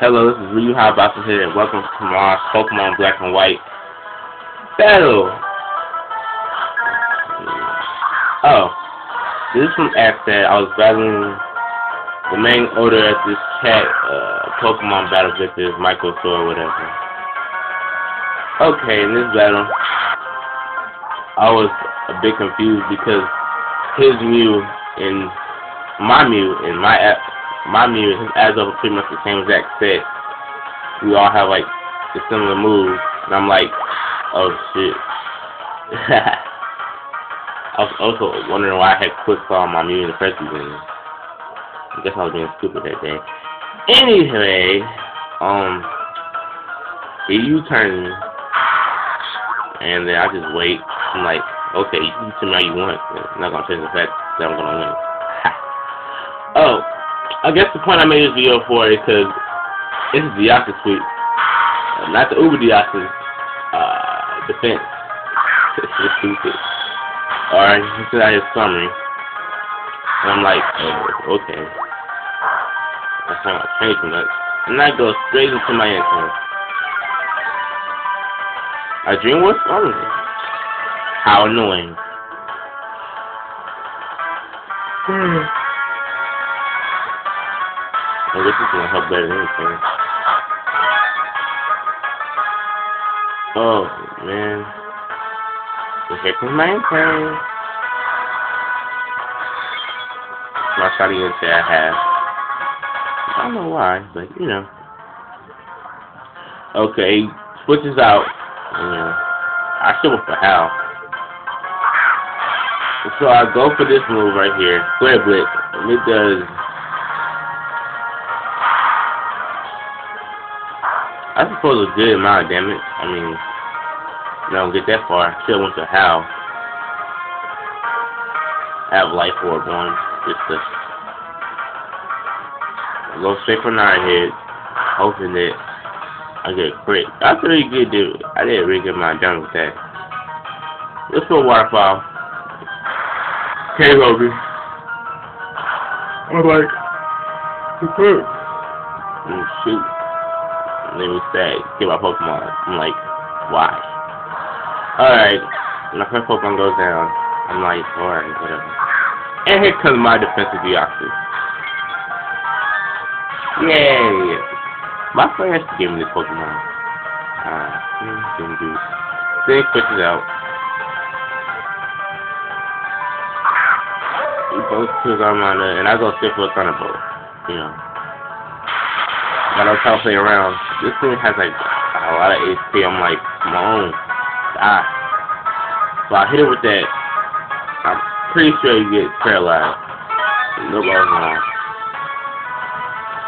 Hello, this is Ryu Hayabusa here, and welcome to Mars Pokemon Black and White Battle! Oh, this is from After I was battling the main order at this chat, uh, Pokemon Battle Victor, Michael or whatever. Okay, in this battle, I was a bit confused because his Mew and my Mew and my app my Mew his up pretty much the same exact set. We all have like the similar moves, and I'm like, oh shit. I was also wondering why I had quick saw on my Mew in the first beginning. I guess I was being stupid that day. Anyway, um, he U-turned and then I just wait. I'm like, okay, you can tell me how you want. I'm not gonna change the fact that I'm gonna win. Oh. I guess the point I made this video for is because this is Deoxys's tweet, uh, not the Uber Deoxys's uh, defense. It's just stupid. Alright, said out his summary. And I'm like, oh, okay. That's not gonna change much. And I go straight into my answer. I dream was fun. How annoying. Hmm. I guess this gonna help better than anything. Oh, man. Here comes my turn. My shot even say I have. I don't know why, but you know. Okay, switches out. You know, I should have for Hal. So I go for this move right here, Flare Blitz, it does I suppose a good amount of damage. I mean, you don't get that far. Still went to Hal. Have life orb on. Just to go straight for nine hit. Hoping that I get a crit. That's a really good dude. I did a really good amount of damage with that. Let's go waterfall. Came over. I'm like, mm, shoot let me say, get my Pokemon. I'm like, why? Alright, my first Pokemon goes down. I'm like, alright, whatever. And here comes my defensive Deoxys. Yay! My friends gave me this Pokemon. Uh, didn't do. Then he switches out. He goes to Armada, and I go sit for a Thunderbolt. You know. But I was trying to play around. This thing has like a lot of HP. I'm like, come on, ah. So I hit it with that. I'm pretty sure you get paralyzed. No on.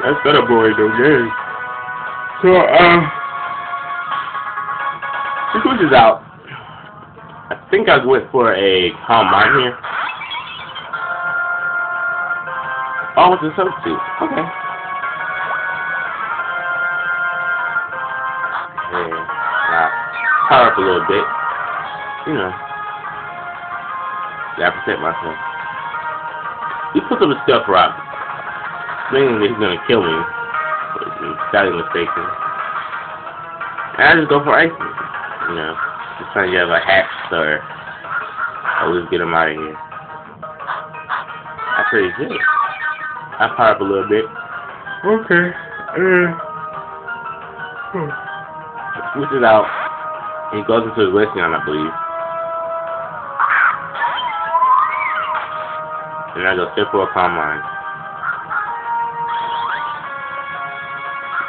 That's better boy though, game. So um, this switches out. I think I went for a calm mind here. Oh, it's a substitute. Okay. Power up a little bit. You know. Gotta protect myself. He puts up a stealth rock. Thinking that he's gonna kill me. Sadly mistaken. And I just go for ice. You know. Just trying to get a hack or at least get him out of here. That's pretty good. I power up a little bit. Okay. Uh, hmm. Switch it out. He goes into his Lesion, I believe. And I go sit for a calm mind.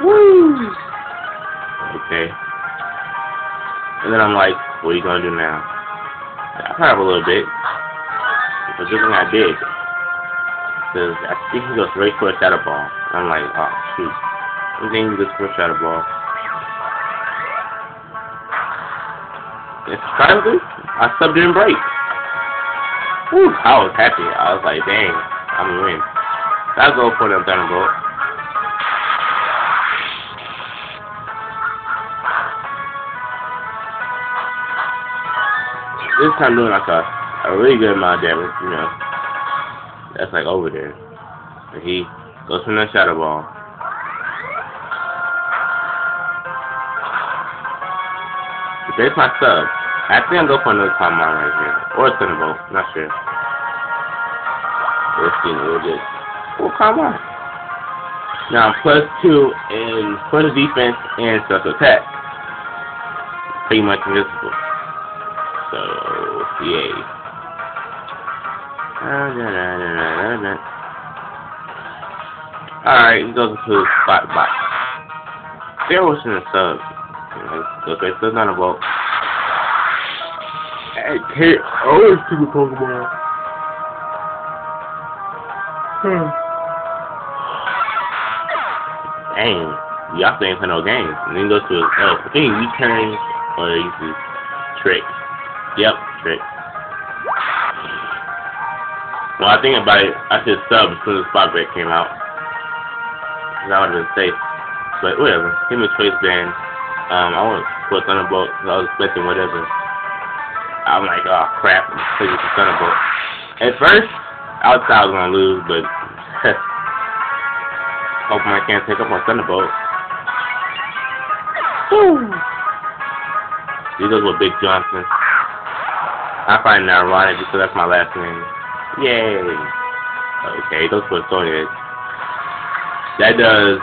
Woo! Okay. And then I'm like, what are you gonna do now? I have a little bit. A good thing I did. Because I think he goes straight for a shadow ball. I'm like, oh shoot. I think he goes for a shadow ball. Finally, I subbed in break. Whew, I was happy. I was like, dang, I'm gonna win. I'll go for them Thunderbolt. This time doing like a, a really good amount of damage, you know. That's like over there. And he goes from the Shadow Ball. There's my sub. I think I'll go for another time on right here. Or a Thunderbolt. Not sure. Let's see a little bit. Oh, come on. Now plus two in for the defense and special attack. Pretty much invisible. So, yay. Alright, he goes into the spot box. There was in the subs. Okay, so it's not a vote. I can't always stupid Pokemon. Hmm. Dang, y'all ain't play no games. And then goes to his uh, I think he turns or he uses trick. Yep, trick. Well, I think about it, I should sub as soon as Spot Break came out. I would have been safe. But whatever. Give me a choice band. Um, I want to put Thunderbolt I was expecting whatever. I'm like, oh crap, I'm taking the Thunderbolt. At first, I thought I was gonna lose, but hoping I can't take up my Thunderbolt. Woo! He goes with Big Johnson. I find that ironic because that's my last name. Yay! Okay, those Stone Edge. That does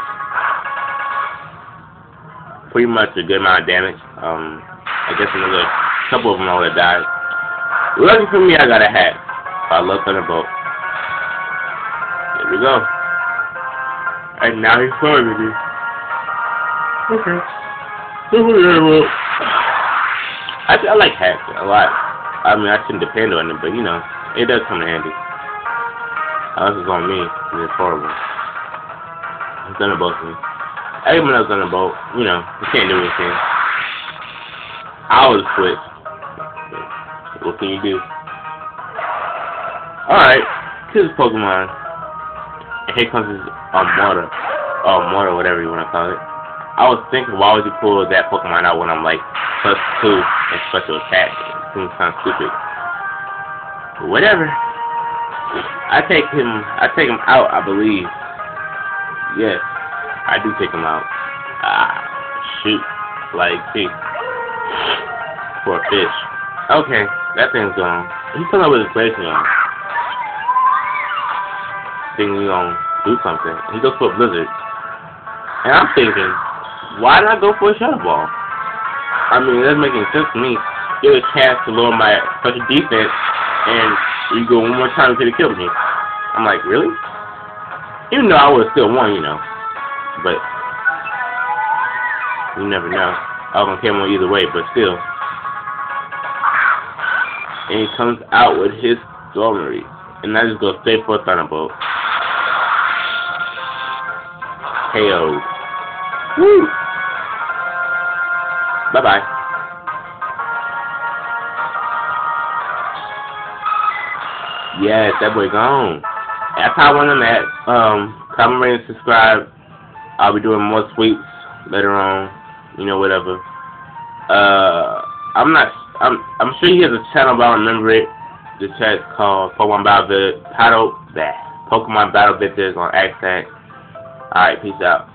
pretty much a good amount of damage. Um, I guess another couple of them would have died. Lucky for me, I got a hat. I love Thunderbolt. There we go. And now he's throwing me. Okay. I, I like hats a lot. I mean, I shouldn't depend on it, but you know. It does come in handy. Oh, Unless it's on me, and it's horrible. Done both of me. Everyone else done a boat, you know, you can't do anything. I was switch. What can you do? Alright, here's Pokemon. And here comes his um, water. Oh, water, whatever you want to call it. I was thinking, why would you pull that Pokemon out when I'm like plus two in special attack? It seems kind of stupid. Whatever. I take him. I take him out. I believe. Yes, I do take him out. Ah, shoot, like see, for a fish. Okay, that thing's gone. He's coming up with his blazing on. Thinking he gonna do something. He goes for a blizzard, and I'm thinking, why not go for a shadow ball? I mean, that's making sense to me. Give a chance to lower my special defense and you go one more time, to killed me. I'm like, really? Even though I would still won, you know. But you never know. I was gonna kill him either way, but still. And he comes out with his Stormery. And I just go straight for a Thunderbolt. KO. Woo! Bye bye. Yes, that boy gone. That's how I want him at. Um, comment, rate, and subscribe. I'll be doing more sweeps later on. You know, whatever. Uh, I'm not. I'm. I'm sure he has a channel, but I remember it. The chat's called Pokemon Battle. Title that Pokemon Battle Victors on X Alright, peace out.